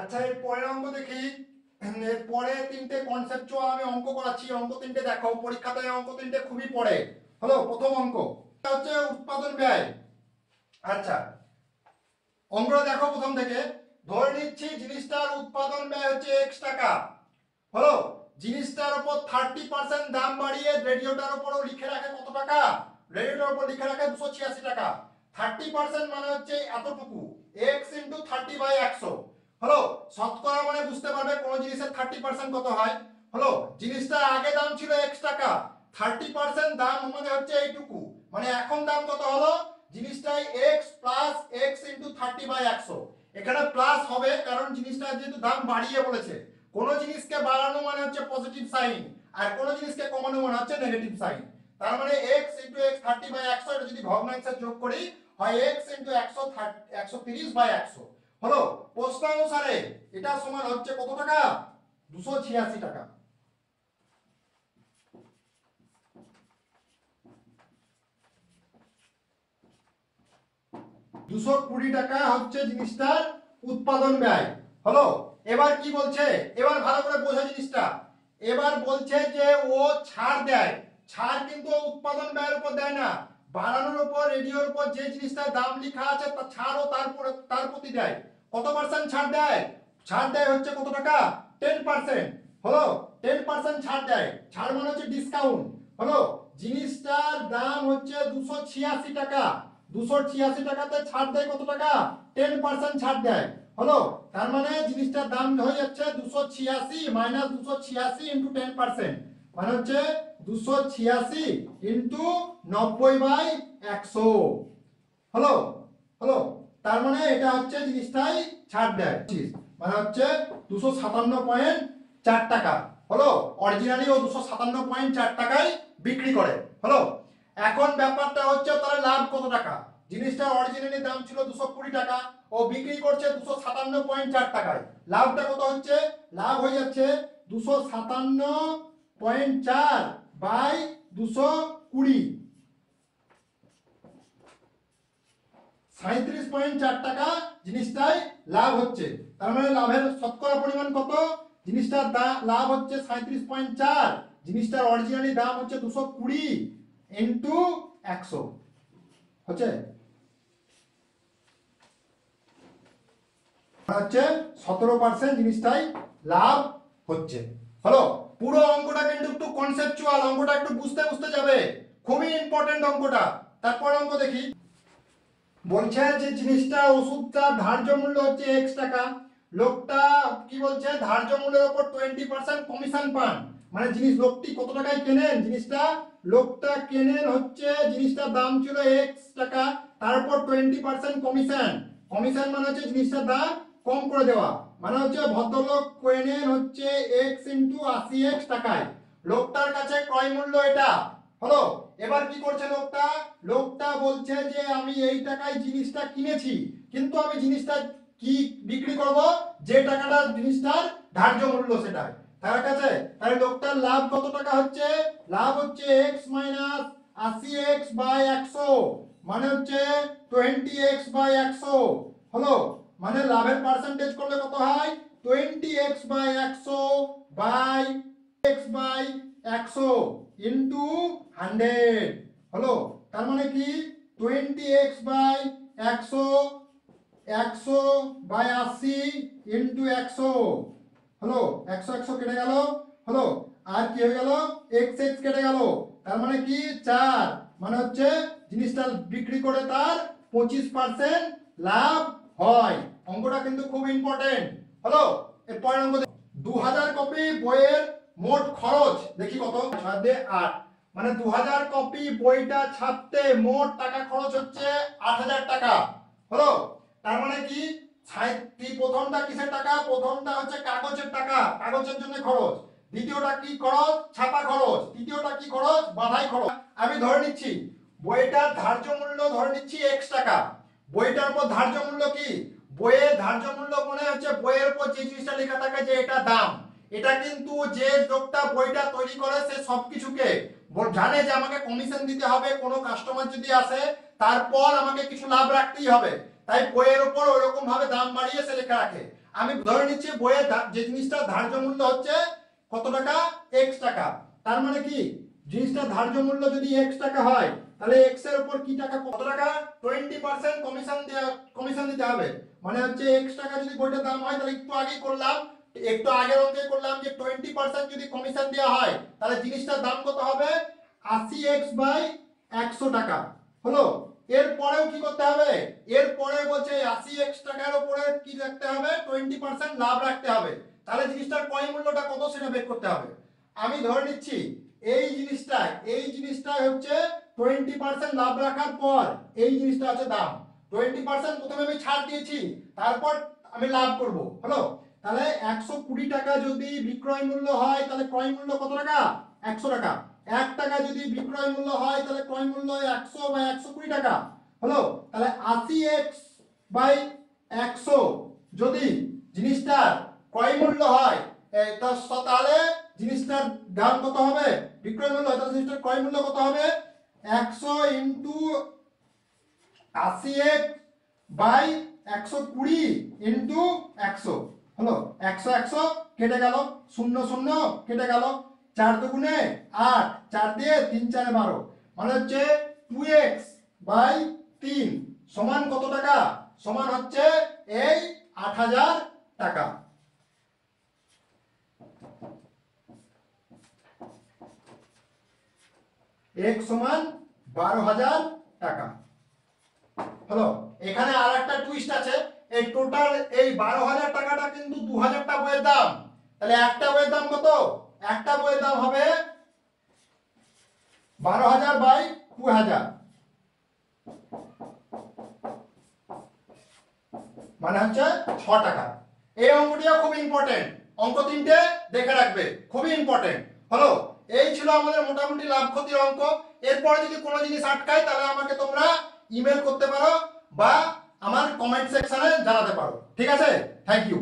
আচ্ছা এর পরের অঙ্ক দেখি। এর পরে তিনটে কনসেপচুয়াল আমি অঙ্ক করাচ্ছি। অঙ্ক তিনটে দেখো পরীক্ষাতে অঙ্ক তিনটে খুবই পড়ে। হলো, প্রথম অঙ্ক। হচ্ছে উৎপাদন ব্যয়। আচ্ছা অঙ্কটা দেখো প্রথম থেকে। ধরে নিচ্ছি জিনিসটার উৎপাদন ব্যয় হচ্ছে এক্স টাকা। হলো, জিনিসটার উপর থার্টি পার্সেন্ট দাম বাড়িয়ে রেডিওটার উপরও লিখে রাখে কত টাকা? রেডিওটার উপর লিখে রাখে দুশো ছিয়াশি টাকা। থার্টি পার্সেন্ট মানে হচ্ছে এতটুকু। এক্স ইন্টু থার্টি বাই একশো। হলো শতকরা মানে বুঝতে পারবে কোন জিনিসের থার্টি পার্সেন্ট কত হয়। হলো জিনিসটা আগে দাম ছিল এক্স টাকা থার্টি পার্সেন্ট দাম মানে হচ্ছে এইটুকু। মানে এখন দাম কত হলো? জিনিসটাই x plus x into thirty by একশো। এখানে প্লাস হবে কারণ জিনিসটা যেহেতু দাম বাড়িয়ে বলেছে। কোন জিনিসকে বাড়ানো মানে হচ্ছে পজিটিভ সাইন আর কোন জিনিসকে কমানো মানে হচ্ছে নেগেটিভ সাইন তার মানে x into x thirty by একশো, এটা যদি ভগ্নাংশে যোগ করি, হয় এক্স ইন্টু একশো থার্টি একশো তিরিশ বাই একশো। হলো, প্রশ্ন অনুসারে এটা সমান হচ্ছে কত টাকা? দুশো ছিয়াশি টাকা। দুশো কুড়ি টাকা হচ্ছে জিনিসটার উৎপাদন ব্যয়। হলো, এবার কি বলছে? এবার ভালো করে বোঝা জিনিসটা। এবার বলছে যে ও ছাড় দেয়। ছাড় কিন্তু উৎপাদন ব্যয়ের উপর দেয় না। বাড়ানোর উপর রেডিওর উপর যে জিনিসটার দাম লেখা আছে তার ছাড়ও তার উপরে তার প্রতি দেয়। কত পার্সেন্ট ছাড় দেয়? ছাড় দেয় হচ্ছে কত টাকা? টেন পার্সেন্ট হলো? টেন পার্সেন্ট ছাড় দেয়। ছাড় মানে হচ্ছে ডিসকাউন্ট হলো? জিনিসটার দাম হচ্ছে দুশো ছিয়াশি টাকা। দুশো ছিয়াশি টাকাতে ছাড় দেয় কত টাকা? টেন পার্সেন্ট ছাড় দেয়। হলো? তার মানে জিনিসটার দাম হয়ে যাচ্ছে দুশো ছিয়াশি মাইনাস দুশো ছিয়াশি ইন্টু টেন পার্সেন্ট মানে হচ্ছে দুশো ছিয়াশি ইন্টু নব্বই বাই একশো। হলো? হলো? তার মানে এটা হচ্ছে জিনিসটাই ছাড় দেয়। মানে হচ্ছে দুশো সাতান্ন পয়েন্ট চার টাকা। হলো? অরিজিনালি ও দুশো সাতান্ন পয়েন্ট চার টাকায় বিক্রি করে। হলো? এখন ব্যাপারটা হচ্ছে তাহলে লাভ কত টাকা? জিনিসটা অরিজিনালি দাম ছিল দুশো কুড়ি টাকা। ও বিক্রি করছে দুশো সাতান্ন পয়েন্ট চার টাকায়। লাভটা কত হচ্ছে? লাভ হয়ে যাচ্ছে দুশো সাতান্ন পয়েন্ট চার বাই দুশো কুড়ি। সাঁত্রিশ পয়েন্ট চার টাকা জিনিসটাই লাভ হচ্ছে। তার মানে লাভের শতকরা পরিমাণ কত? জিনিসটার দা- লাভ হচ্ছে সাঁত্রিশ পয়েন্ট চার। জিনিসটার অরিজিনালি দাম হচ্ছে দুশো কুড়ি ইন্টু একশো। হচ্ছে? হচ্ছে সতেরো পার্সেন্ট জিনিসটাই লাভ হচ্ছে। হলো? পুরো অঙ্কটা কিন্তু একটু কনসেপচুয়াল অঙ্কটা একটু বুঝতে বুঝতে যাবে। খুবই ইম্পর্টেন্ট অঙ্কটা। তারপর অঙ্ক দেখি। বলছে যে জিনিসটা, ওষুধটা, ধার্য মূল্য হচ্ছে এক্স টাকা। লোকটা কি বলছে? ধার্য মূল্যের উপর টোয়েন্টি পার্সেন্ট কমিশন পান। মানে জিনিস লোকটি কত টাকায় কেনেন? জিনিসটা লোকটা কেনেন হচ্ছে, জিনিসটার দাম ছিল এক্স টাকা। তারপর টোয়েন্টি পার্সেন্ট কমিশন কমিশন মানে হচ্ছে জিনিসটার দাম কম করে দেওয়া। মানে হচ্ছে ভদ্রলোক কেনেন হচ্ছে এক্স ইন্টু আশি এক্স টাকায়। লোকটার কাছে ক্রয় মূল্য এটা। হলো? এবার কি করছে লোকটা? লোকটা বলছে যে, আমি এই টাকায় জিনিসটা কিনেছি। কিন্তু আমি জিনিসটা কি বিক্রি করব? যে টাকাটা জিনিসটার ধার্য মূল্য সেটা তার কাছে? তাহলে লোকটার লাভ কত টাকা হচ্ছে? লাভ হচ্ছে এক্স মাইনাস আশি এক্স বাই একশো। মানে হচ্ছে টোয়েন্টি এক্স বাই একশো। হলো? মানে লাভের পার্সেন্টেজ করলে কত হয়? টোয়েন্টি এক্স বাই একশো বাই এক্স বাই একশো ইন্টু হান্ড্রেড হলো? তার মানে কি? টোয়েন্টি এক্স বাই একশো একশো বাই আশি ইন্টু একশো। হলো? একশো একশো কেটে গেল। হলো? আর কি হয়ে গেল? এক্স এক্স কেটে গেল। তার মানে কি? চার। মানে হচ্ছে জিনিসটা বিক্রি করে তার পঁচিশ পার্সেন্ট লাভ হয়। অঙ্কটা কিন্তু খুব ইম্পর্টেন্ট হলো এরপর অঙ্ক দু হাজার কপি বইয়ের মোট খরচ। দেখি কত? ছয় আট। মানে দু হাজার কপি বইটা ছাপতে মোট টাকা খরচ হচ্ছে আট হাজার টাকা। হলো তার মানে কি? প্রথমটা কিসের টাকা? প্রথমটা হচ্ছে কাগজের টাকা। কাগজের জন্য খরচ। দ্বিতীয়টা কি খরচ? ছাপা খরচ। তৃতীয়টা কি খরচ? বাধাই খরচ। আমি ধরে নিচ্ছি। বইটার ধার্য মূল্য ধরে নিচ্ছি এক্স টাকা। বইটার উপর ধার্য মূল্য কি? বইয়ের ধার্য মূল্য মনে হচ্ছে বইয়ের উপর যে জিনিসটা লেখা থাকে যে এটা দাম। এটা কিন্তু যে লোকটা বইটা তৈরি করে সে সবকিছুকে বল- জানে যে আমাকে কমিশন দিতে হবে, কোনো কাস্টমার যদি আসে, তারপর আমাকে কিছু লাভ রাখতেই হবে। তাই বইয়ের উপর ওইরকম ভাবে দাম বাড়িয়ে সে লেখা রাখে। আমি ধরে নিচ্ছি বইয়ের যে জিনিসটা ধার্য মূল্য হচ্ছে কত টাকা? এক্স টাকা। তার মানে কি? জিনিসটা ধার্য মূল্য যদি এক্স টাকা হয় তাহলে এক্সের উপর কি টাকা কত টাকা? টোয়েন্টি পার্সেন্ট কমিশন দেওয়া কমিশন দিতে হবে। মানে হচ্ছে এক্স টাকা যদি বইটার দাম হয়, তাহলে একটু আগেই করলাম। একটু আগের অঙ্কে করলাম যে টোয়েন্টি পার্সেন্ট যদি কমিশন দেওয়া হয়, তাহলে জিনিসটার দাম কত হবে? আশি এক্স বাই একশো টাকা। হলো? এরপরেও কি করতে হবে? এরপরে বলছে আশি এক্স টাকার উপরে কি রাখতে হবে? টোয়েন্টি পার্সেন্ট লাভ রাখতে হবে। তাহলে জিনিসটার ক্রয় মূল্যটা কত সেটা বের করতে হবে? আমি ধরে নিচ্ছি, এই জিনিসটা এই জিনিসটা হচ্ছে টোয়েন্টি পার্সেন্ট লাভ রাখার পর এই জিনিসটা হচ্ছে দাম। টোয়েন্টি পার্সেন্ট প্রথমে আমি ছাড় দিয়েছি, তারপর আমি লাভ করব। হলো? তাহলে একশো কুড়ি টাকা যদি বিক্রয় মূল্য হয়, তাহলে ক্রয় মূল্য কত টাকা? একশো টাকা। এক টাকা যদি বিক্রয় মূল্য হয়, তাহলে ক্রয় মূল্য একশো বা একশো কুড়ি টাকা। হলো? তাহলে আশি এক্স বাই একশো যদি জিনিসটার ক্রয় মূল্য হয় তাহলে জিনিসটার দাম কত হবে? বিক্রয় মূল্য হয়, তাহলে জিনিসটার ক্রয় মূল্য কত হবে? একশো ইন্টু আশি এক্স বাই একশো কুড়ি ইন্টু একশো। হলো, একশো একশো কেটে গেল, শূন্য শূন্য কেটে গেল, চার দুগুণে আট, চার দিয়ে তিন চারে বারো। মানে হচ্ছে টু এক্স বাই তিন। সমান কত টাকা? সমান হচ্ছে এই আট হাজার টাকা। এক সমান বারো হাজার টাকা। হলো এখানে আর একটা টুইস্ট আছে। এই টোটাল এই বারো হাজার টাকাটা কিন্তু দু হাজারটা বইয়ের দাম। তাহলে একটা বইয়ের দাম কত? একটা বইয়ের দাম হবে বারো হাজার বাই টু হাজার। মানে হচ্ছে ছ টাকা। এই অঙ্কটিও খুব ইম্পর্টেন্ট অঙ্ক তিনটে দেখে রাখবে। খুবই ইম্পর্টেন্ট হলো এই ছিল আমাদের মোটামুটি লাভ ক্ষতি অঙ্ক। এরপরে যদি কোনো জিনিস আটকায়, তাহলে আমাকে তোমরা ইমেল করতে পারো বা আমার কমেন্ট সেকশনে জানাতে পারো। ঠিক আছে? Thank you